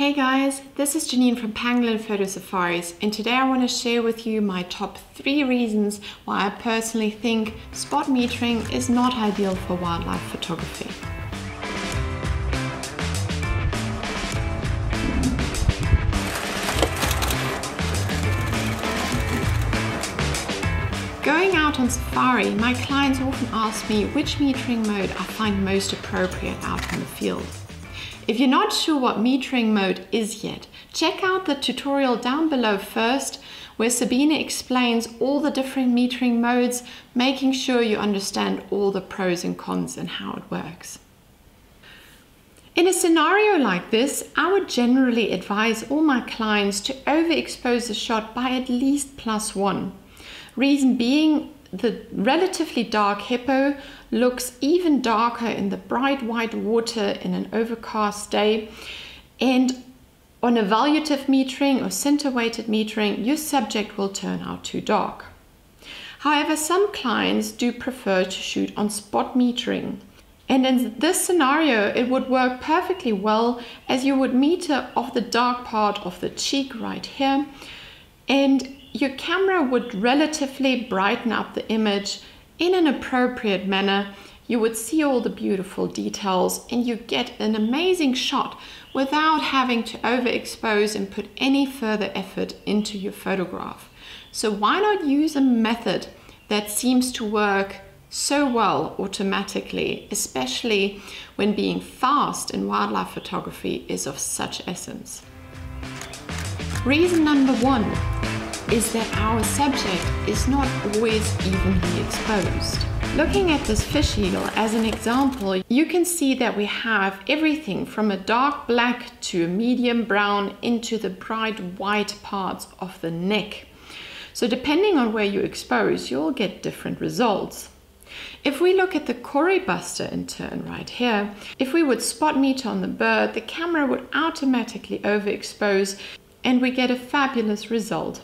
Hey guys, this is Janine from Pangolin Photo Safaris and today I want to share with you my top 3 reasons why I personally think spot metering is not ideal for wildlife photography. Going out on safari, my clients often ask me which metering mode I find most appropriate out in the field. If you're not sure what metering mode is yet, check out the tutorial down below first, where Sabine explains all the different metering modes, making sure you understand all the pros and cons and how it works. In a scenario like this, I would generally advise all my clients to overexpose the shot by at least plus one. Reason being, the relatively dark hippo looks even darker in the bright white water in an overcast day. And on evaluative metering or center weighted metering, your subject will turn out too dark. However, some clients do prefer to shoot on spot metering. And in this scenario, it would work perfectly well as you would meter off the dark part of the cheek right here. And your camera would relatively brighten up the image in an appropriate manner. You would see all the beautiful details and you get an amazing shot without having to overexpose and put any further effort into your photograph. So why not use a method that seems to work so well automatically, especially when being fast in wildlife photography is of such essence. Reason number one, is that our subject is not always evenly exposed. Looking at this fish eagle as an example, you can see that we have everything from a dark black to a medium brown into the bright white parts of the neck. So depending on where you expose, you'll get different results. If we look at the kori bustard in turn right here, if we would spot meter on the bird, the camera would automatically overexpose and we get a fabulous result.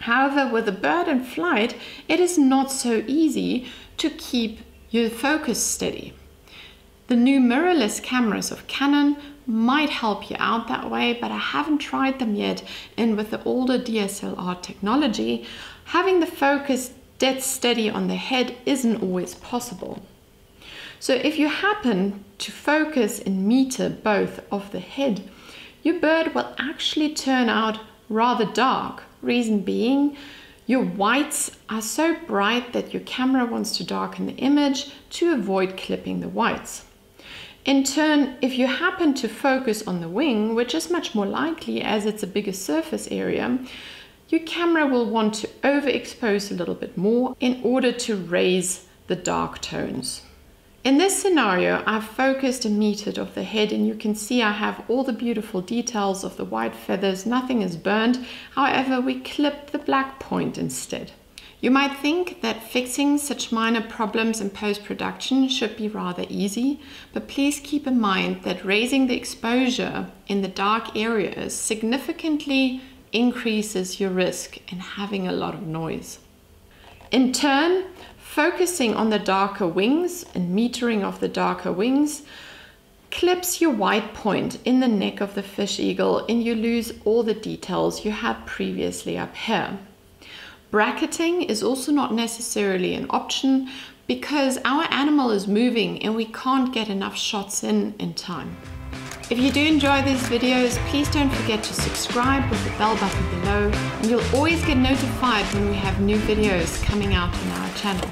However, with a bird in flight, it is not so easy to keep your focus steady. The new mirrorless cameras of Canon might help you out that way, but I haven't tried them yet. And with the older DSLR technology, having the focus dead steady on the head isn't always possible. So if you happen to focus and meter both of the head, your bird will actually turn out rather dark Reason being, your whites are so bright that your camera wants to darken the image to avoid clipping the whites. In turn, if you happen to focus on the wing, which is much more likely as it's a bigger surface area, your camera will want to overexpose a little bit more in order to raise the dark tones. In this scenario, I've focused and metered of the head and you can see I have all the beautiful details of the white feathers, nothing is burned. However, we clipped the black point instead. You might think that fixing such minor problems in post-production should be rather easy, but please keep in mind that raising the exposure in the dark areas significantly increases your risk in having a lot of noise. In turn, focusing on the darker wings and metering of the darker wings clips your white point in the neck of the fish eagle and you lose all the details you had previously up here. Bracketing is also not necessarily an option because our animal is moving and we can't get enough shots in in time. If you do enjoy these videos, please don't forget to subscribe with the bell button below and you'll always get notified when we have new videos coming out on our channel.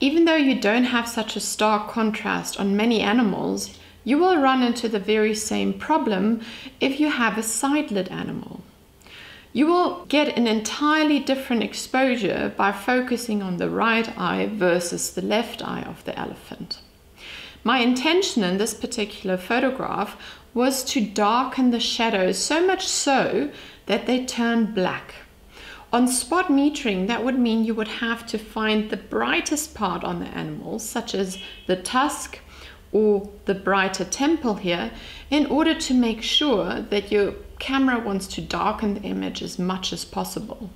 Even though you don't have such a stark contrast on many animals, you will run into the very same problem if you have a side-lit animal. You will get an entirely different exposure by focusing on the right eye versus the left eye of the elephant. My intention in this particular photograph was to darken the shadows so much so that they turn black. On spot metering, that would mean you would have to find the brightest part on the animal, such as the tusk or the brighter temple here, in order to make sure that your camera wants to darken the image as much as possible.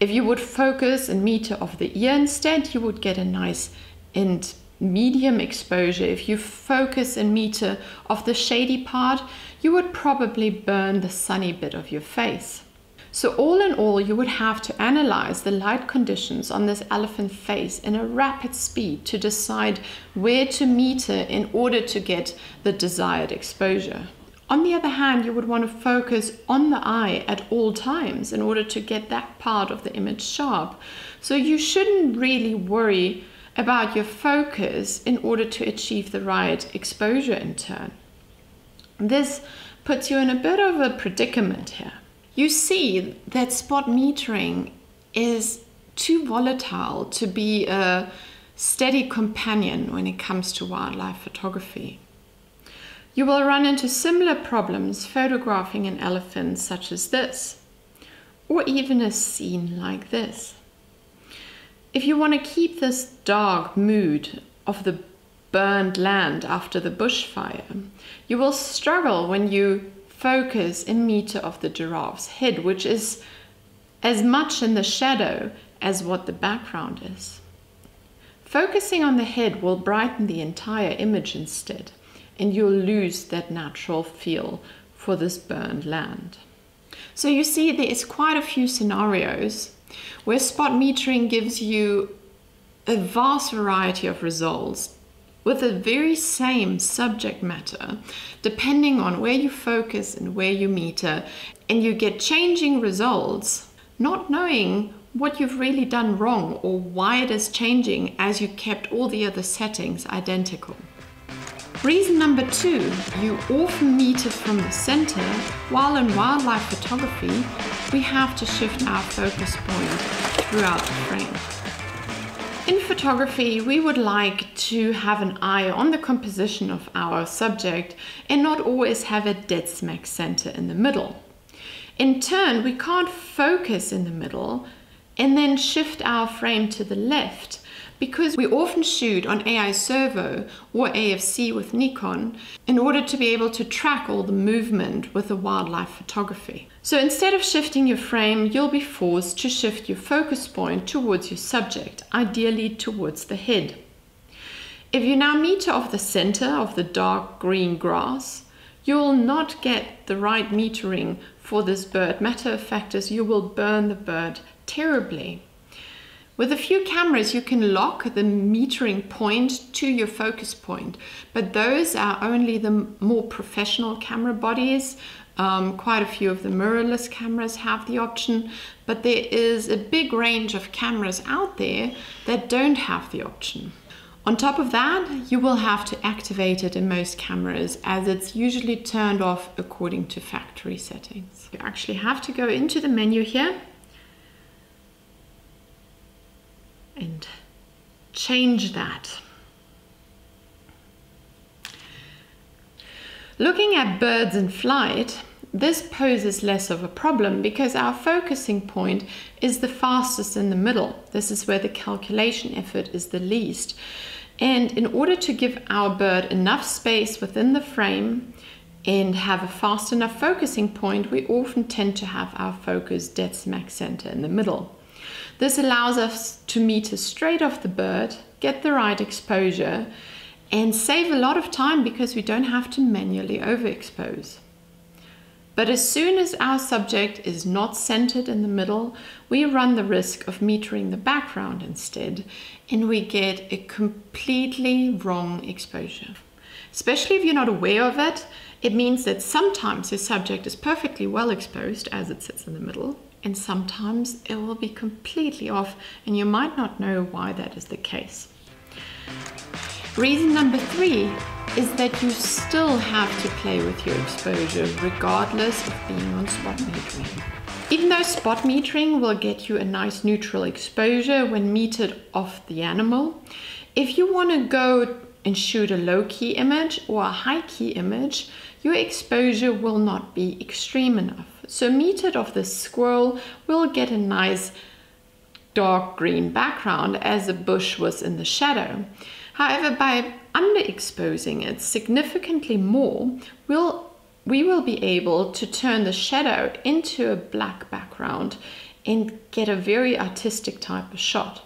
If you would focus and meter of the ear instead, you would get a nice and medium exposure, if you focus and meter of the shady part, you would probably burn the sunny bit of your face. So all in all, you would have to analyze the light conditions on this elephant face in a rapid speed to decide where to meter in order to get the desired exposure. On the other hand, you would want to focus on the eye at all times in order to get that part of the image sharp. So you shouldn't really worry about your focus in order to achieve the right exposure in turn. This puts you in a bit of a predicament here. You see that spot metering is too volatile to be a steady companion when it comes to wildlife photography. You will run into similar problems photographing an elephant such as this, or even a scene like this. If you want to keep this dark mood of the burned land after the bushfire, you will struggle when you focus in meter of the giraffe's head, which is as much in the shadow as what the background is. Focusing on the head will brighten the entire image instead and you'll lose that natural feel for this burned land. So you see there is quite a few scenarios where spot metering gives you a vast variety of results with the very same subject matter, depending on where you focus and where you meter, and you get changing results, not knowing what you've really done wrong or why it is changing as you kept all the other settings identical. Reason number two, you often meter from the center, while in wildlife photography, we have to shift our focus point throughout the frame. In photography, we would like to have an eye on the composition of our subject and not always have a dead smack center in the middle. In turn, we can't focus in the middle and then shift our frame to the left because we often shoot on AI servo or AFC with Nikon in order to be able to track all the movement with the wildlife photography. So instead of shifting your frame, you'll be forced to shift your focus point towards your subject, ideally towards the head. If you now meter off the center of the dark green grass, you'll not get the right metering for this bird. Matter of fact is you will burn the bird terribly. With a few cameras, you can lock the metering point to your focus point, but those are only the more professional camera bodies. Um, quite a few of the mirrorless cameras have the option, but there is a big range of cameras out there that don't have the option. On top of that, you will have to activate it in most cameras as it's usually turned off according to factory settings. You actually have to go into the menu here and change that. Looking at birds in flight, this poses less of a problem because our focusing point is the fastest in the middle. This is where the calculation effort is the least. And in order to give our bird enough space within the frame and have a fast enough focusing point, we often tend to have our focus dead smack center in the middle. This allows us to meter straight off the bird, get the right exposure, and save a lot of time because we don't have to manually overexpose. But as soon as our subject is not centered in the middle, we run the risk of metering the background instead, and we get a completely wrong exposure. Especially if you're not aware of it, it means that sometimes your subject is perfectly well exposed as it sits in the middle, and sometimes it will be completely off and you might not know why that is the case. Reason number three is that you still have to play with your exposure regardless of being on spot metering. Even though spot metering will get you a nice neutral exposure when metered off the animal, if you want to go and shoot a low key image or a high key image, your exposure will not be extreme enough. So metered of the squirrel will get a nice dark green background as the bush was in the shadow. However, by underexposing it significantly more, we'll, we will be able to turn the shadow into a black background and get a very artistic type of shot.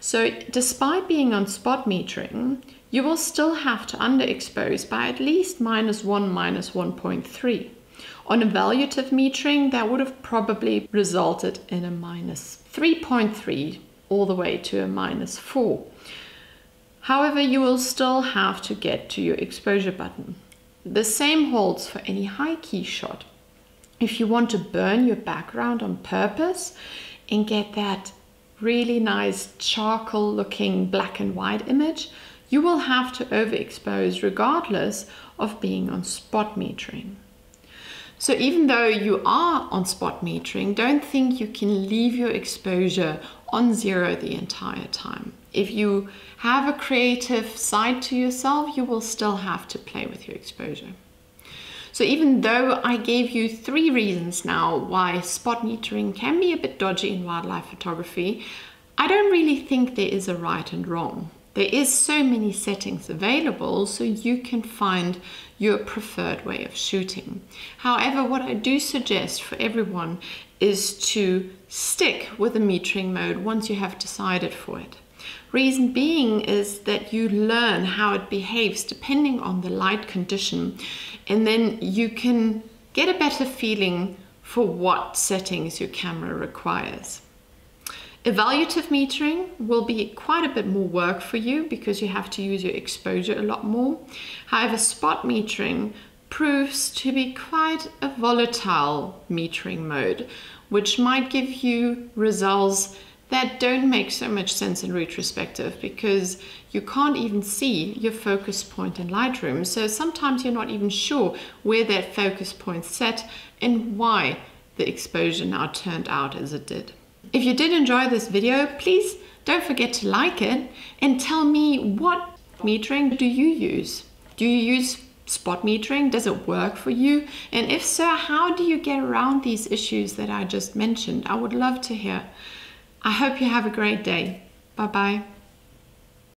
So despite being on spot metering, you will still have to underexpose by at least minus 1, minus 1.3. On evaluative metering, that would have probably resulted in a minus 3.3 all the way to a minus 4. However, you will still have to get to your exposure button. The same holds for any high key shot. If you want to burn your background on purpose and get that really nice charcoal looking black and white image, you will have to overexpose regardless of being on spot metering. So even though you are on spot metering, don't think you can leave your exposure on zero the entire time. If you have a creative side to yourself, you will still have to play with your exposure. So even though I gave you three reasons now why spot metering can be a bit dodgy in wildlife photography, I don't really think there is a right and wrong. There is so many settings available so you can find your preferred way of shooting. However, what I do suggest for everyone is to stick with the metering mode once you have decided for it. Reason being is that you learn how it behaves depending on the light condition, and then you can get a better feeling for what settings your camera requires. Evaluative metering will be quite a bit more work for you because you have to use your exposure a lot more. However, spot metering proves to be quite a volatile metering mode, which might give you results that don't make so much sense in retrospective because you can't even see your focus point in Lightroom. So sometimes you're not even sure where that focus point set and why the exposure now turned out as it did. If you did enjoy this video, please don't forget to like it and tell me what metering do you use? Do you use spot metering? Does it work for you? And if so, how do you get around these issues that I just mentioned? I would love to hear. I hope you have a great day. Bye bye.